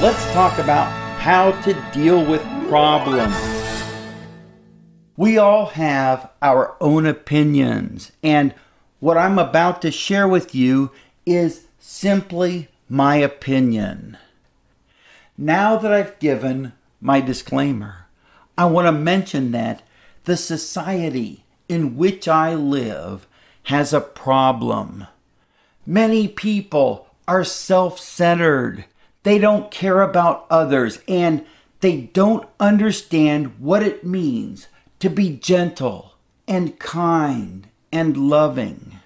let's talk about how to deal with problems. We all have our own opinions, and what I'm about to share with you is simply my opinion. Now that I've given my disclaimer, I want to mention that the society in which I live has a problem. Many people are self centered. They don't care about others and they don't understand what it means to be gentle and kind and loving.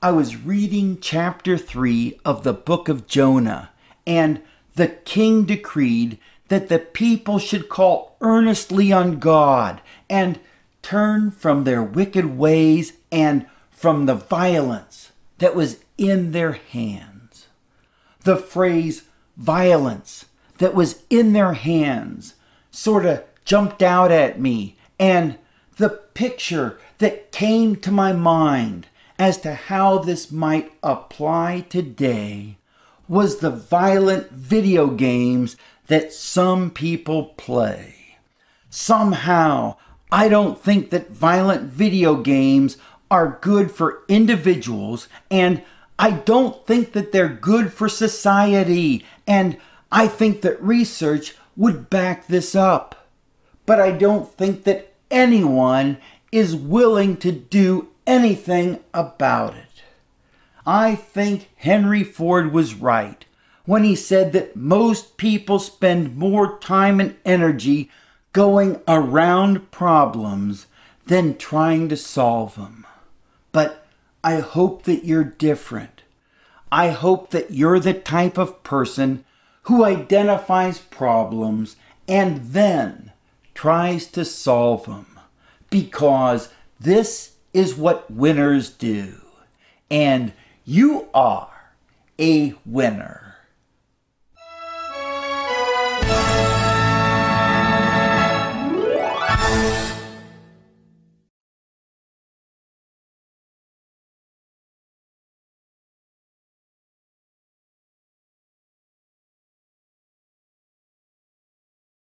I was reading chapter 3 of the book of Jonah, and the king decreed that the people should call earnestly on God and turn from their wicked ways and from the violence that was in their hands. The phrase violence that was in their hands sort of jumped out at me, and the picture that came to my mind as to how this might apply today was the violent video games that some people play. Somehow, I don't think that violent video games are good for individuals, and I don't think that they're good for society, and I think that research would back this up. But I don't think that anyone is willing to do anything about it. I think Henry Ford was right when he said that most people spend more time and energy going around problems than trying to solve them. But I hope that you're different. I hope that you're the type of person who identifies problems and then tries to solve them because this is what winners do. And you are a winner.